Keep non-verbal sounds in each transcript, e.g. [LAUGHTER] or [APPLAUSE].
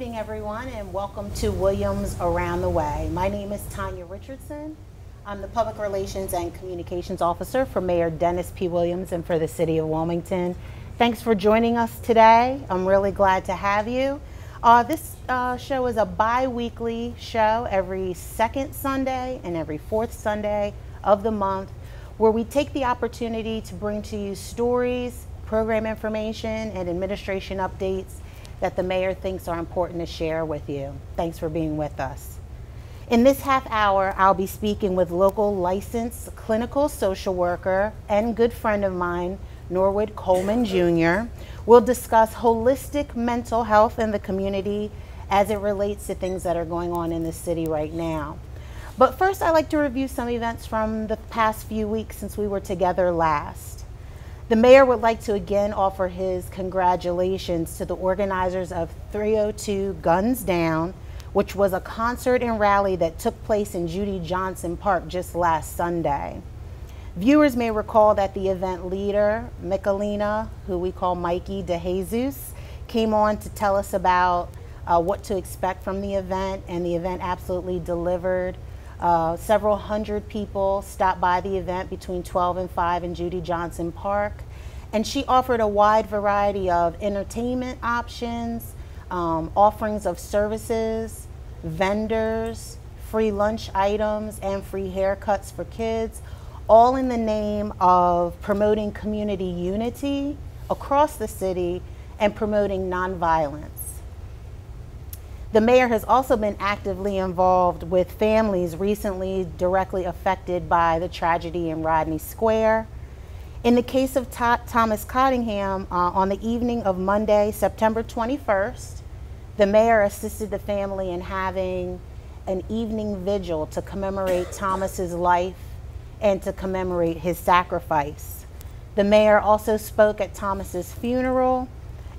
Good evening, everyone, and welcome to Williams Around the Way. My name is Tonya Richardson. I'm the Public Relations and Communications Officer for Mayor Dennis P. Williams and for the City of Wilmington. Thanks for joining us today. I'm really glad to have you. Uh, this uh, show is a bi weekly show every second Sunday and every fourth Sunday of the month where we take the opportunity to bring to you stories, program information, and administration updates that the mayor thinks are important to share with you. Thanks for being with us. In this half hour, I'll be speaking with local licensed clinical social worker and good friend of mine, Norwood Coleman Jr. We'll discuss holistic mental health in the community as it relates to things that are going on in the city right now. But first, I'd like to review some events from the past few weeks since we were together last. The mayor would like to again offer his congratulations to the organizers of 302 Guns Down, which was a concert and rally that took place in Judy Johnson Park just last Sunday. Viewers may recall that the event leader, Michelina, who we call Mikey DeJesus, came on to tell us about uh, what to expect from the event, and the event absolutely delivered. Uh, several hundred people stopped by the event between 12 and 5 in Judy Johnson Park. And she offered a wide variety of entertainment options, um, offerings of services, vendors, free lunch items, and free haircuts for kids, all in the name of promoting community unity across the city and promoting nonviolence. The mayor has also been actively involved with families recently directly affected by the tragedy in Rodney Square. In the case of Thomas Cottingham, uh, on the evening of Monday, September 21st, the mayor assisted the family in having an evening vigil to commemorate Thomas's life and to commemorate his sacrifice. The mayor also spoke at Thomas's funeral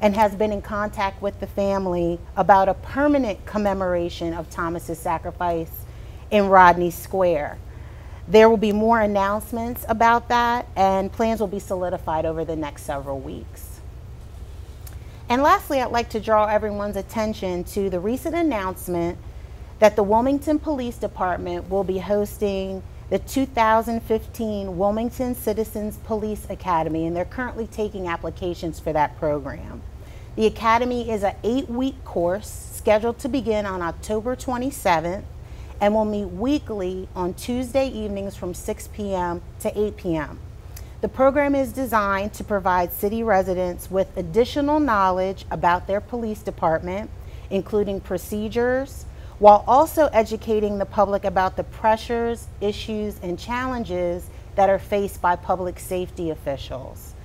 and has been in contact with the family about a permanent commemoration of Thomas's sacrifice in Rodney Square. There will be more announcements about that and plans will be solidified over the next several weeks. And lastly, I'd like to draw everyone's attention to the recent announcement that the Wilmington Police Department will be hosting the 2015 Wilmington Citizens Police Academy, and they're currently taking applications for that program. The Academy is an eight week course scheduled to begin on October 27th and will meet weekly on Tuesday evenings from 6 p.m. to 8 p.m. The program is designed to provide city residents with additional knowledge about their police department, including procedures, while also educating the public about the pressures, issues, and challenges that are faced by public safety officials.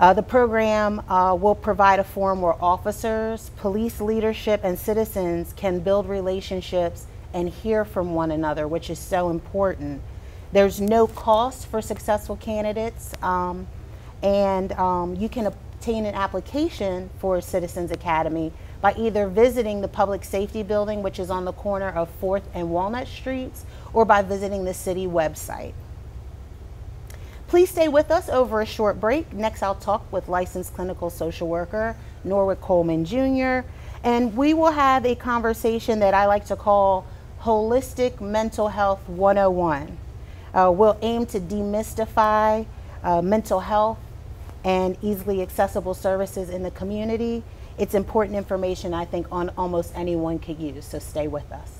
Uh, the program uh, will provide a forum where officers, police leadership, and citizens can build relationships and hear from one another, which is so important. There's no cost for successful candidates, um, and um, you can obtain an application for Citizens Academy by either visiting the Public Safety Building, which is on the corner of 4th and Walnut Streets, or by visiting the city website. Please stay with us over a short break. Next, I'll talk with licensed clinical social worker Norwood Coleman Jr., and we will have a conversation that I like to call Holistic Mental Health 101. Uh, we'll aim to demystify uh, mental health and easily accessible services in the community. It's important information I think on almost anyone could use, so stay with us.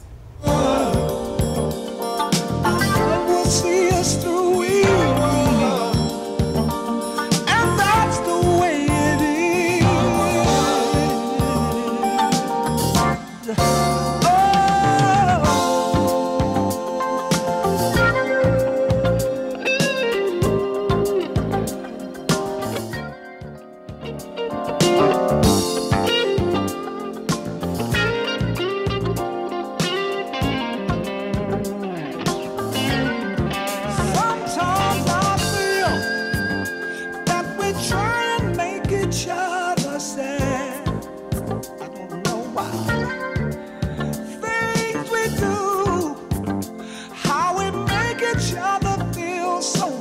so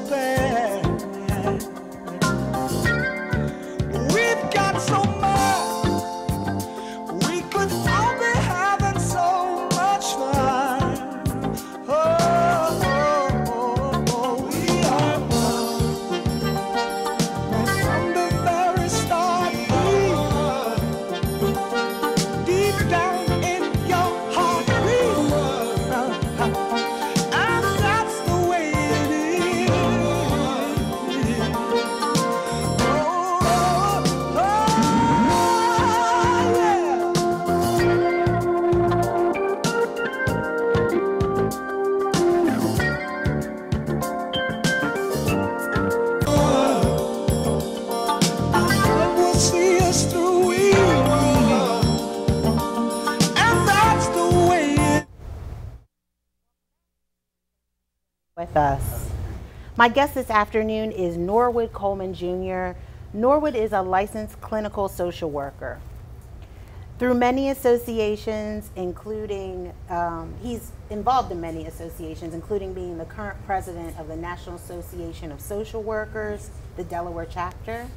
us. My guest this afternoon is Norwood Coleman Jr. Norwood is a licensed clinical social worker. Through many associations, including, um, he's involved in many associations, including being the current president of the National Association of Social Workers, the Delaware chapter.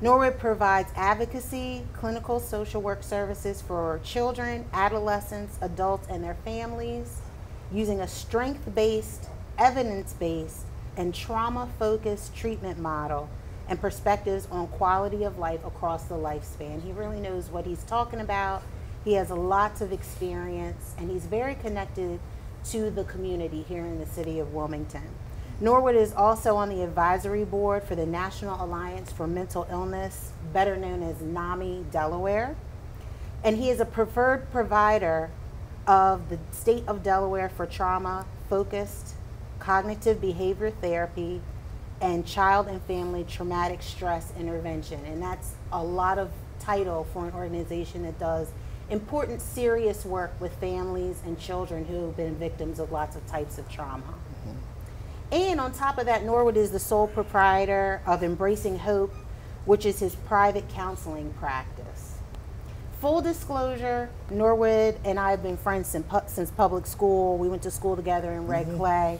Norwood provides advocacy, clinical social work services for children, adolescents, adults, and their families using a strength based, evidence based, and trauma focused treatment model and perspectives on quality of life across the lifespan. He really knows what he's talking about. He has lots of experience and he's very connected to the community here in the city of Wilmington. Norwood is also on the advisory board for the National Alliance for Mental Illness, better known as NAMI Delaware. And he is a preferred provider of the state of Delaware for trauma focused cognitive behavior therapy and child and family traumatic stress intervention. And that's a lot of title for an organization that does important, serious work with families and children who have been victims of lots of types of trauma. And on top of that, Norwood is the sole proprietor of Embracing Hope, which is his private counseling practice. Full disclosure, Norwood and I have been friends since, since public school. We went to school together in Red mm-hmm. Clay.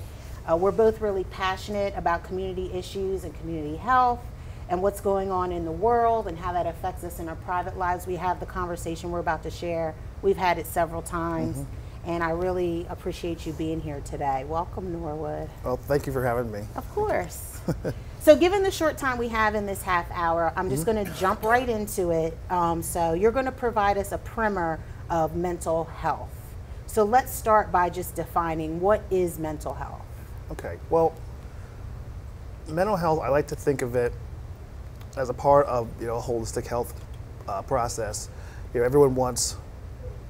Uh, we're both really passionate about community issues and community health and what's going on in the world and how that affects us in our private lives. We have the conversation we're about to share. We've had it several times. Mm-hmm and I really appreciate you being here today. Welcome, Norwood. Well, thank you for having me. Of course. [LAUGHS] so, given the short time we have in this half hour, I'm just mm-hmm. going to jump right into it. Um, so, you're going to provide us a primer of mental health. So, let's start by just defining what is mental health. Okay. Well, mental health, I like to think of it as a part of you know a holistic health uh, process. You know, everyone wants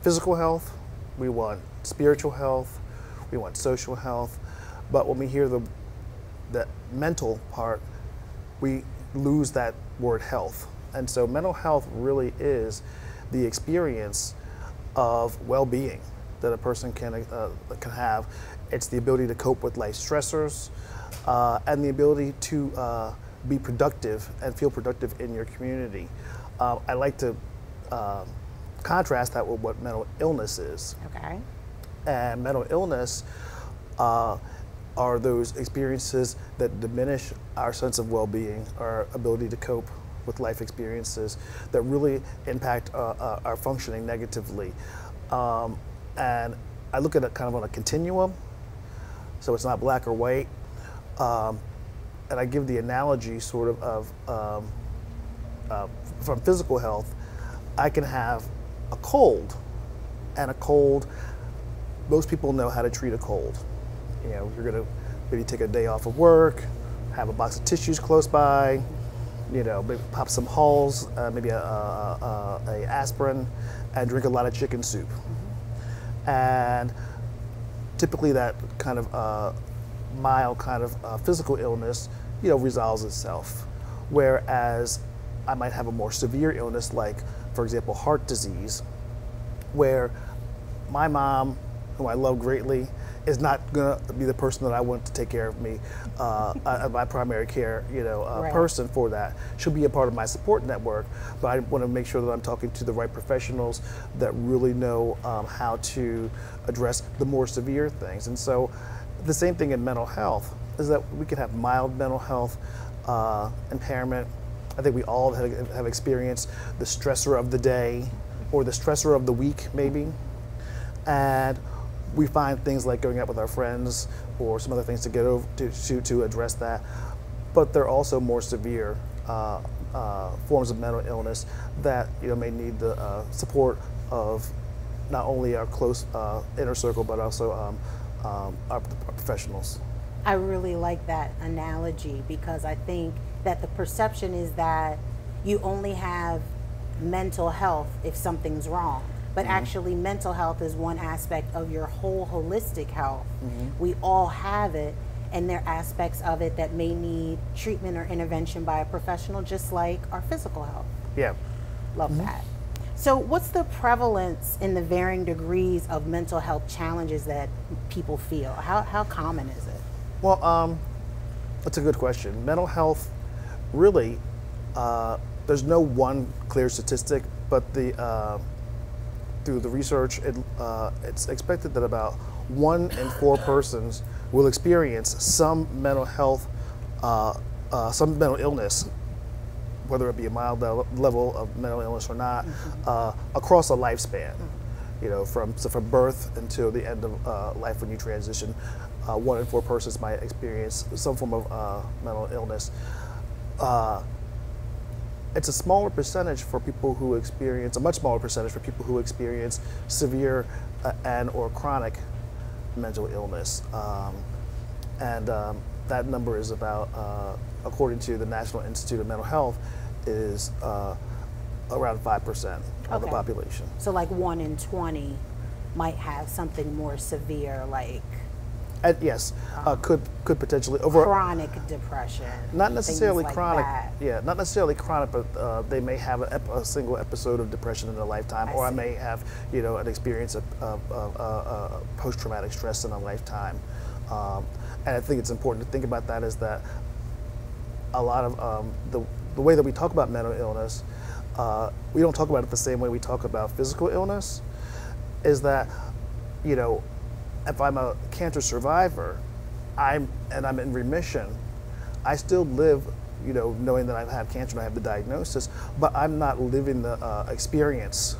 physical health, we want spiritual health, we want social health, but when we hear the the mental part, we lose that word health. And so mental health really is the experience of well-being that a person can uh, can have. It's the ability to cope with life stressors uh, and the ability to uh, be productive and feel productive in your community. Uh, I like to um, contrast that with what mental illness is. Okay. And mental illness uh, are those experiences that diminish our sense of well-being, our ability to cope with life experiences that really impact uh, uh, our functioning negatively. Um, and I look at it kind of on a continuum, so it's not black or white. Um, and I give the analogy sort of of um, uh, from physical health, I can have a cold, and a cold, most people know how to treat a cold. You know, you're gonna maybe take a day off of work, have a box of tissues close by, you know, maybe pop some Halls, uh, maybe a, a, a, aspirin, and drink a lot of chicken soup. Mm-hmm. And typically that kind of uh, mild kind of uh, physical illness, you know, resolves itself. Whereas I might have a more severe illness like for example, heart disease, where my mom, who I love greatly, is not going to be the person that I want to take care of me, uh, uh, my primary care, you know, uh, right. person for that. She'll be a part of my support network, but I want to make sure that I'm talking to the right professionals that really know um, how to address the more severe things. And so, the same thing in mental health is that we can have mild mental health uh, impairment I think we all have, have experienced the stressor of the day or the stressor of the week, maybe. And we find things like going out with our friends or some other things to get over to, to, to address that. But there are also more severe uh, uh, forms of mental illness that you know may need the uh, support of not only our close uh, inner circle but also um, um, our professionals. I really like that analogy because I think that the perception is that you only have mental health if something's wrong. But mm-hmm. actually, mental health is one aspect of your whole holistic health. Mm-hmm. We all have it, and there are aspects of it that may need treatment or intervention by a professional, just like our physical health. Yeah. Love mm-hmm. that. So, what's the prevalence in the varying degrees of mental health challenges that people feel? How, how common is it? Well, um, that's a good question. Mental health, really, uh, there's no one clear statistic, but the uh, through the research, it, uh, it's expected that about one in four persons will experience some mental health, uh, uh, some mental illness, whether it be a mild level of mental illness or not, uh, across a lifespan. You know, from so from birth until the end of uh, life when you transition, uh, one in four persons might experience some form of uh, mental illness. It's a smaller percentage for people who experience a much smaller percentage for people who experience severe uh, and or chronic mental illness. Um, and um, that number is about uh, according to the national institute of mental health is uh, around 5% of the population. So like one in 20 might have something more severe like and yes uh, could could potentially over chronic depression. not necessarily like chronic that. yeah not necessarily chronic but uh, they may have a, a single episode of depression in their lifetime I or i may have you know an experience of, of, of, uh, uh, post-traumatic stress in a lifetime um, and i think it's important to think about that is that a lot of um, the, the way that we talk about mental illness uh, we don't talk about it the same way we talk about physical illness is that you know if i'm a cancer survivor i'm and i'm in remission i still live you know knowing that i've had cancer and i have the diagnosis but i'm not living the uh, experience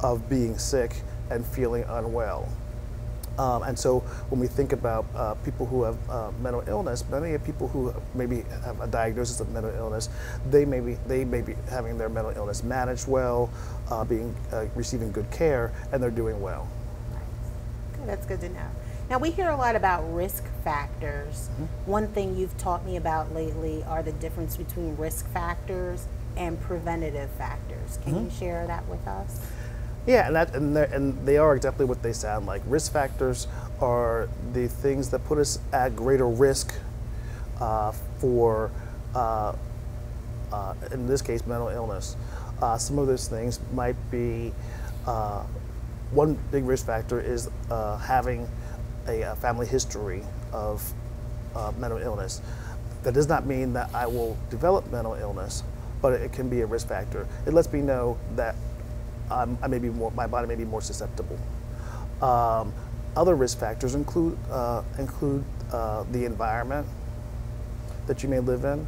of being sick and feeling unwell um, and so when we think about uh, people who have uh, mental illness, many of people who maybe have a diagnosis of mental illness, they may be, they may be having their mental illness managed well, uh, being, uh, receiving good care, and they're doing well. That's good to know. Now we hear a lot about risk factors. Mm-hmm. One thing you've taught me about lately are the difference between risk factors and preventative factors. Can Mm-hmm. you share that with us? Yeah, and that and, and they are exactly what they sound like. Risk factors are the things that put us at greater risk uh, for, uh, uh, in this case, mental illness. Uh, some of those things might be uh, one big risk factor is uh, having a, uh family history of uh, mental illness. That does not mean that I will develop mental illness, but it can be a risk factor. It lets me know that um, I may be more, my body may be more susceptible. Um, other risk factors include uh, include uh, the environment that you may live in.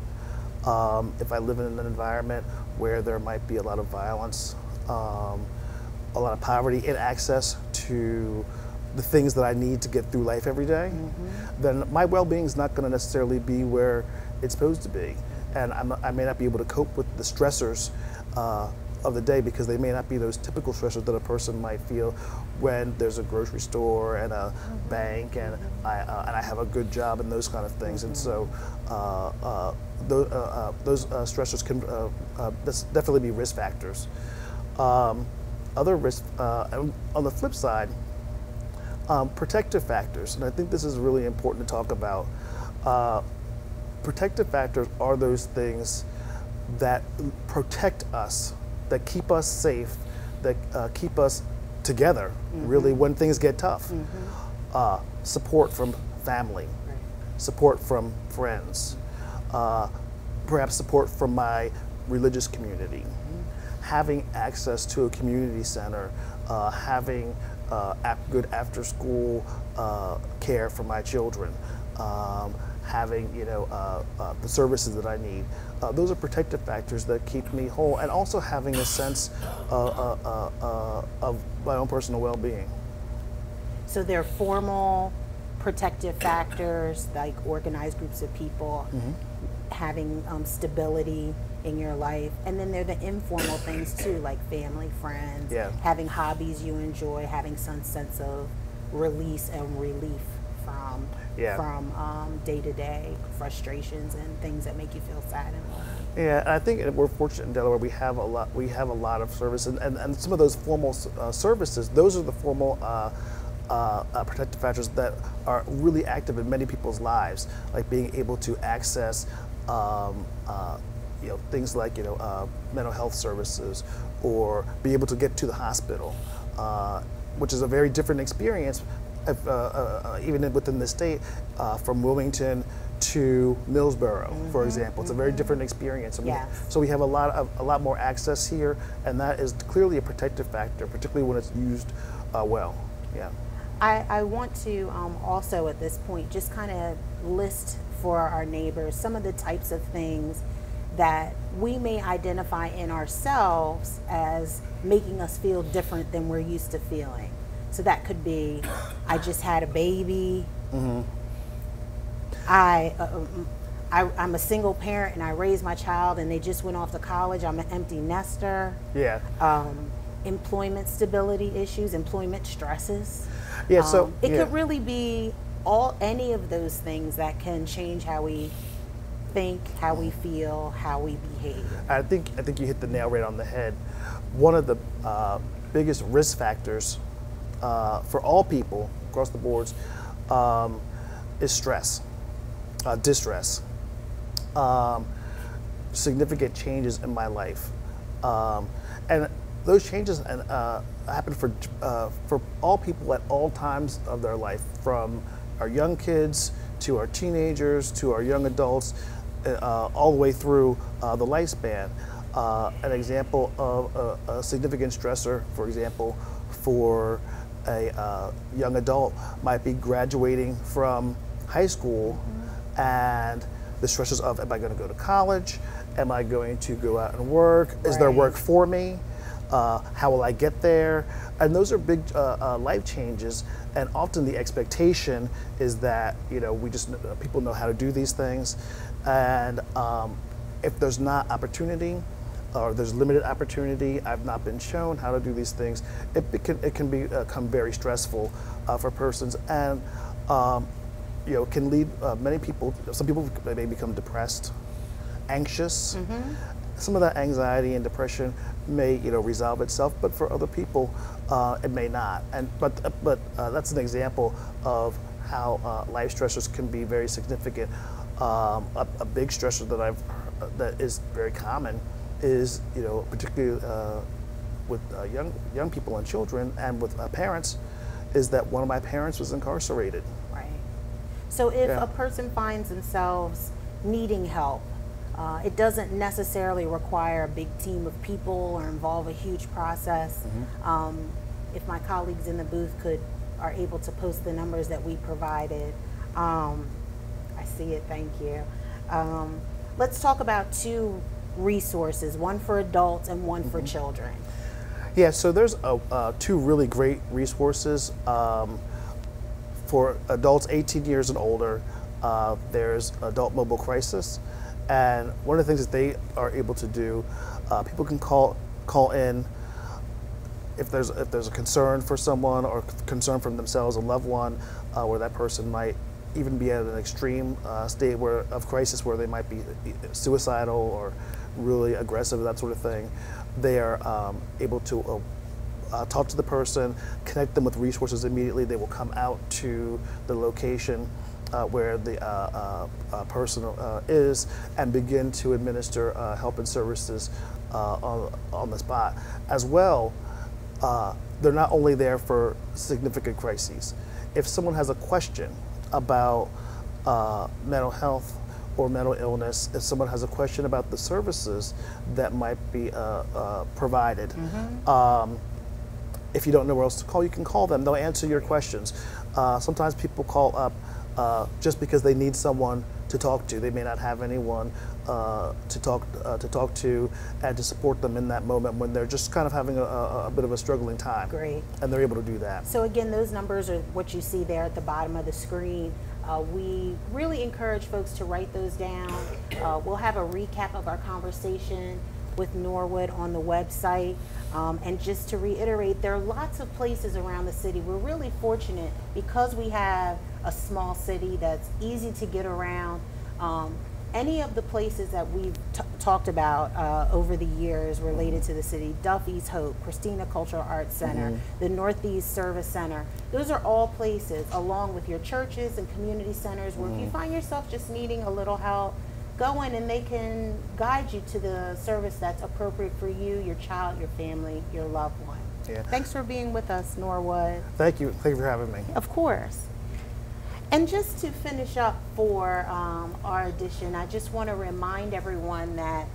Um, if I live in an environment where there might be a lot of violence, um, a lot of poverty, and access to the things that I need to get through life every day, then my well-being is not going to necessarily be where it's supposed to be, and I'm, I may not be able to cope with the stressors uh, of the day because they may not be those typical stressors that a person might feel when there's a grocery store and a bank and I, uh, and I have a good job and those kind of things. And so uh, uh, those, uh, uh, those uh, stressors can uh, uh, definitely be risk factors. Um, other risk, uh, on the flip side, um, protective factors, and I think this is really important to talk about. Uh, protective factors are those things that protect us, that keep us safe, that uh, keep us together, really, when things get tough. Uh, support from family, support from friends, uh, perhaps support from my religious community, having access to a community center, uh, having uh, good after school uh, care for my children, um, having you know uh, uh, the services that I need. Uh, those are protective factors that keep me whole, and also having a sense uh, uh, uh, uh, of my own personal well-being. So there are formal protective factors like organized groups of people, Mm-hmm. having um, stability in your life, and then there are the informal things too, like family, friends, Yeah. having hobbies you enjoy, having some sense of release and relief from Yeah. from um, day-to-day frustrations and things that make you feel sad and lonely. Yeah, and I think we're fortunate in Delaware. We have a lot. We have a lot of service, and, and, and some of those formal uh, services. Those are the formal uh, uh, uh, protective factors that are really active in many people's lives, like being able to access, um, uh, you know, things like you know uh, mental health services, or be able to get to the hospital, uh, which is a very different experience if, uh, uh, even within the state, uh, from Wilmington to Millsboro, for example. It's a very different experience. I mean, Yes. So we have a lot of a lot more access here, and that is clearly a protective factor, particularly when it's used uh, well. Yeah. I, I want to um, also at this point just kind of list for our neighbors some of the types of things that we may identify in ourselves as making us feel different than we're used to feeling. So that could be, I just had a baby. I, uh, um, I, I'm a single parent and I raised my child and they just went off to college. I'm an empty nester. Yeah. Um, employment stability issues, employment stresses. Yeah, so- Um, it yeah. could really be all any of those things that can change how we think, how we feel, how we behave. I think I think you hit the nail right on the head. One of the uh, biggest risk factors uh, for all people across the boards um, is stress, uh, distress, um, significant changes in my life, um, and those changes and, uh, happen for uh, for all people at all times of their life, from our young kids to our teenagers to our young adults, all the way through uh, the lifespan. Uh, an example of a, a significant stressor, for example, for a uh, young adult might be graduating from high school and the stresses of am I going to go to college? Am I going to go out and work? Is there work for me? Uh, how will I get there? And those are big uh, uh, life changes. And often the expectation is that you know we just uh, people know how to do these things, and um, if there's not opportunity or there's limited opportunity, I've not been shown how to do these things. It, it can it can be, uh, become very stressful uh, for persons and. Um, you know, can lead uh, many people. Some people may become depressed, anxious. Some of that anxiety and depression may, you know, resolve itself, but for other people, uh, it may not. And but but uh, that's an example of how uh, life stressors can be very significant. Um, a, a big stressor that I've that is very common is, you know, particularly uh, with uh, young young people and children, and with uh, parents, is that one of my parents was incarcerated. Right. So if Yeah. a person finds themselves needing help, uh, it doesn't necessarily require a big team of people or involve a huge process. Mm-hmm. Um, if my colleagues in the booth could are able to post the numbers that we provided, um, see it. Thank you. Um, let's talk about two resources: one for adults and one for children. Yeah, so there's uh, uh, two really great resources um, for adults 18 years and older. Uh, there's Adult Mobile Crisis, and one of the things that they are able to do, uh, people can call call in if there's if there's a concern for someone or concern from themselves, a loved one, uh, where that person might even be at an extreme uh, state where of crisis where they might be suicidal or really aggressive, that sort of thing. They are um, able to uh, uh, talk to the person, connect them with resources immediately. They will come out to the location uh, where the uh, uh, uh, person uh, is and begin to administer help and services on, on the spot. As well, they're not only there for significant crises. If someone has a question about uh, mental health or mental illness, if someone has a question about the services that might be uh, uh, provided, um, if you don't know where else to call, you can call them. They'll answer your questions. Uh, sometimes people call up uh, just because they need someone to talk to. They may not have anyone uh, to talk uh, to talk to and to support them in that moment when they're just kind of having a, a, a bit of a struggling time. Great. And they're able to do that. So again, those numbers are what you see there at the bottom of the screen. Uh, we really encourage folks to write those down. Uh, we'll have a recap of our conversation with Norwood on the website. Um, and just to reiterate, there are lots of places around the city. We're really fortunate because we have a small city that's easy to get around. Um, any of the places that we've t- talked about uh, over the years related to the city Duffy's Hope, Christina Cultural Arts Center, the Northeast Service Center those are all places, along with your churches and community centers, where if you find yourself just needing a little help, go in and they can guide you to the service that's appropriate for you, your child, your family, your loved one. here. Thanks for being with us, Norwood. Thank you. Thank you for having me. Of course. And just to finish up for um, our edition, I just want to remind everyone that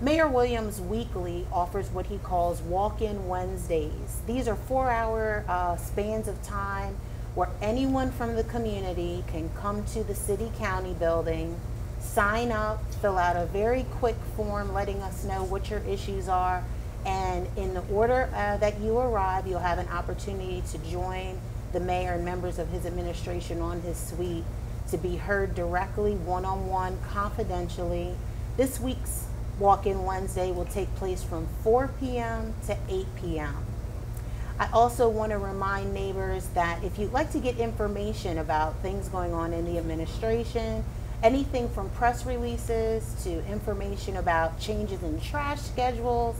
Mayor Williams Weekly offers what he calls walk in Wednesdays. These are four hour uh, spans of time where anyone from the community can come to the city county building, sign up, fill out a very quick form letting us know what your issues are, and in the order uh, that you arrive, you'll have an opportunity to join the mayor and members of his administration on his suite to be heard directly, one on one, confidentially. This week's Walk In Wednesday will take place from 4 p.m. to 8 p.m. I also want to remind neighbors that if you'd like to get information about things going on in the administration, anything from press releases to information about changes in trash schedules,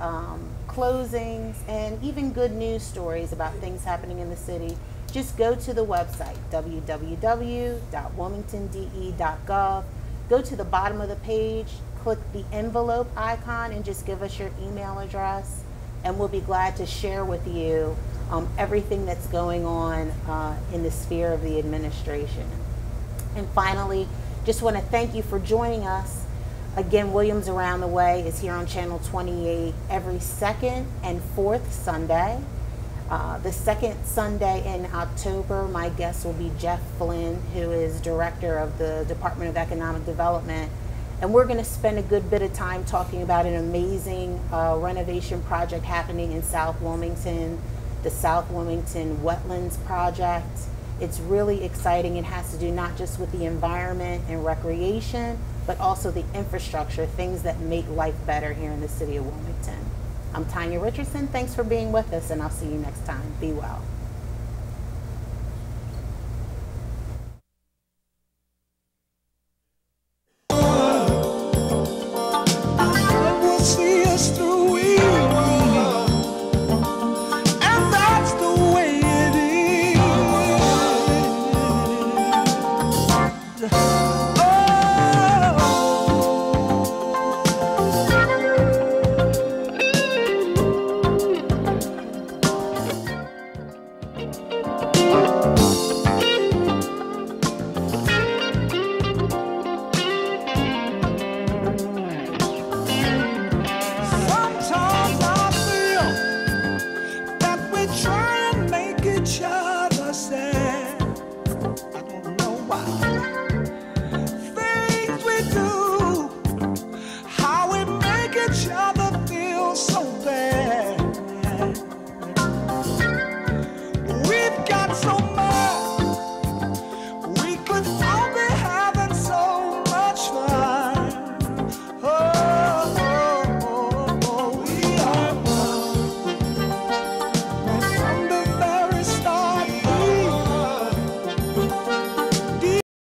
um, closings, and even good news stories about things happening in the city, just go to the website www.wilmingtonde.gov. Go to the bottom of the page, click the envelope icon, and just give us your email address, and we'll be glad to share with you um, everything that's going on uh, in the sphere of the administration. And finally, just want to thank you for joining us Again, Williams Around the Way is here on Channel 28 every second and fourth Sunday. Uh, the second Sunday in October, my guest will be Jeff Flynn, who is director of the Department of Economic Development. And we're going to spend a good bit of time talking about an amazing uh, renovation project happening in South Wilmington, the South Wilmington Wetlands Project. It's really exciting. It has to do not just with the environment and recreation, but also the infrastructure, things that make life better here in the city of Wilmington. I'm Tonya Richardson. Thanks for being with us, and I'll see you next time. Be well.